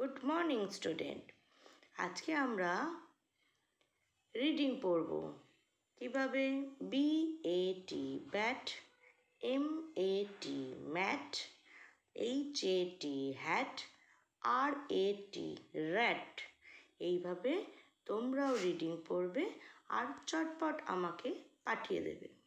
Good morning student আজকে আমরা reading পড়ব। কীভাবে? B A T bat M A T mat H A T hat R A T rat এইভাবে তোমরাও reading পড়বে আর চটপট আমাকে পাঠিয়ে দেবে।